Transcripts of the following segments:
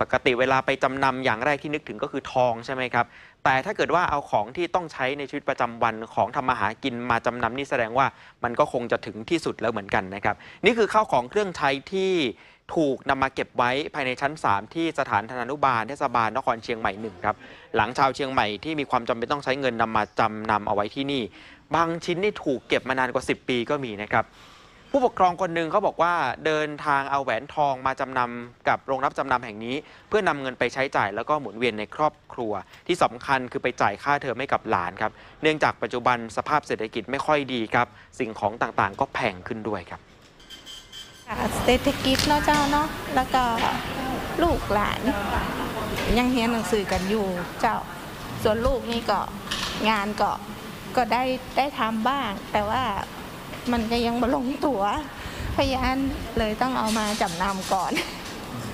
ปกติเวลาไปจำนำอย่างแรกที่นึกถึงก็คือทองใช่ไหมครับ แต่ถ้าเกิดว่าเอาของที่ต้องใช้ในชีวิตประจำวันของทำมาหากินมาจำนำนี่แสดงว่ามันก็คงจะถึงที่สุดแล้วเหมือนกันนะครับ นี่คือข้าวของเครื่องใช้ที่ถูกนำมาเก็บไว้ภายในชั้น 3 ที่สถานธนานุบาลเทศบาลนครเชียงใหม่หนึ่งครับ หลังชาวเชียงใหม่ที่มีความจำเป็นต้องใช้เงินนำมาจำนำเอาไว้ที่นี่ บางชิ้นนี่ถูกเก็บมานานกว่า 10 ปีก็มีนะครับ ผู้ปกครองคนหนึ่งเขาบอกว่าเดินทางเอาแหวนทองมาจำนำกับโรงรับจำนำแห่งนี้ เพื่อนำเงินไปใช้จ่ายแล้วก็หมุนเวียนในครอบครัว ที่สำคัญคือไปจ่ายค่าเทอมให้กับหลานครับ เนื่องจากปัจจุบันสภาพเศรษฐกิจไม่ค่อยดีครับ สิ่งของต่างๆ ก็แพงขึ้นด้วยครับเศรษฐกิจเนาะเจ้าเนาะแล้วก็ลูกหลานยังเรียนหนังสือกันอยู่เจ้า ส่วนลูกนี่ก็งานก็ก็ได้ได้ทำบ้าง แต่ว่า มันก็ยังมาลงตัวพยานเลยต้องเอามาจำนำก่อน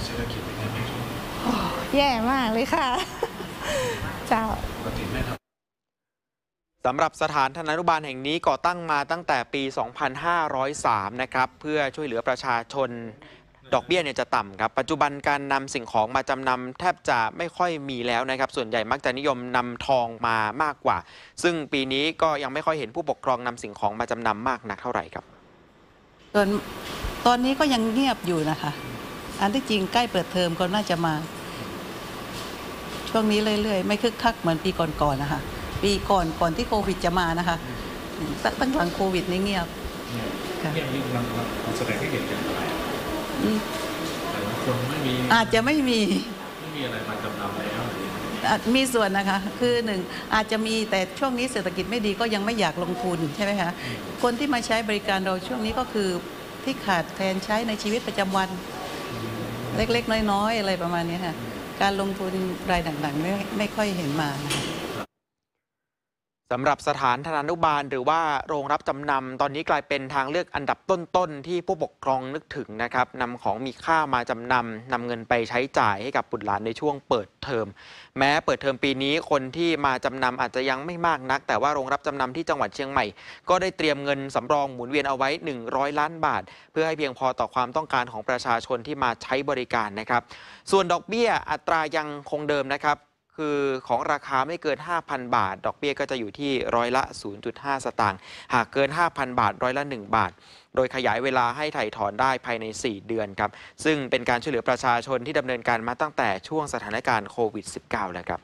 เศรษฐกิจเป็นไงบ้างช่วงนี้โอ้แย่มากเลยค่ะ เจ้าปกติแม่ทำสำหรับสถานธนานุบาลแห่งนี้ก่อตั้งมาตั้งแต่ปี 2503 นะครับ เพื่อช่วยเหลือประชาชน ดอกเบี้ยเนี่ยจะต่ำครับ ปัจจุบันการนำสิ่งของมาจำนำแทบจะไม่ค่อยมีแล้วนะครับ ส่วนใหญ่มักจะนิยมนำทองมามากกว่า ซึ่งปีนี้ก็ยังไม่ค่อยเห็นผู้ปกครองนำสิ่งของมาจำนำมากนักเท่าไหร่ครับส่วนตอนนี้ก็ยังเงียบอยู่นะคะ อันที่จริงใกล้เปิดเทอมก็น่าจะมา ช่วงนี้เรื่อยๆ ไม่คึกคักเหมือนปีก่อนๆนะคะ ปีก่อนก่อนที่โควิดจะมานะคะ ตั้งตั้งหลังโควิดนี่เงียบเนี่ยค่ะเนี่ยนี่กำลังแสดงให้เห็นกันอะไรอืม แต่บางคนไม่มีอาจจะไม่มีไม่มีอะไรมาจำนำแล้วอะไรอย่างเงี้ยอาจมีส่วนนะคะ คือหนึ่งอาจจะมีแต่ช่วงนี้เศรษฐกิจไม่ดีก็ยังไม่อยากลงทุนใช่ไหมคะคนที่มาใช้บริการเราช่วงนี้ก็คือที่ขาดแคลนใช้ในชีวิตประจำวัน เล็กๆ น้อยๆ อะไรประมาณนี้ค่ะการลงทุนรายต่างๆไม่ไม่ค่อยเห็นมานะคะ สำหรับสถานธนานุบาล หรือว่าโรงรับจำนำตอนนี้กลายเป็นทางเลือกอันดับต้นๆ ที่ผู้ปกครองนึกถึงนะครับนำของมีค่ามาจำนำนำเงินไปใช้จ่ายให้กับบุตรหลานในช่วงเปิดเทอม แม้เปิดเทอมปีนี้คนที่มาจำนำอาจจะยังไม่มากนัก แต่ว่าโรงรับจำนำที่จังหวัดเชียงใหม่ ก็ได้เตรียมเงินสำรองหมุนเวียนเอาไว้ 100 ล้านบาท เพื่อให้เพียงพอต่อความต้องการของประชาชนที่มาใช้บริการนะครับส่วนดอกเบี้ยอัตรายังคงเดิมนะครับ คือของราคาไม่เกิน 5,000 บาท ดอกเบี้ยก็จะอยู่ที่ร้อยละ 0.5 สตางค์ หากเกิน 5,000 บาท ร้อยละ 1 บาท โดยขยายเวลาให้ไถ่ถอนได้ภายใน 4 เดือนครับ ซึ่งเป็นการช่วยเหลือประชาชนที่ดำเนินการมาตั้งแต่ช่วงสถานการณ์โควิด -19 แล้วครับ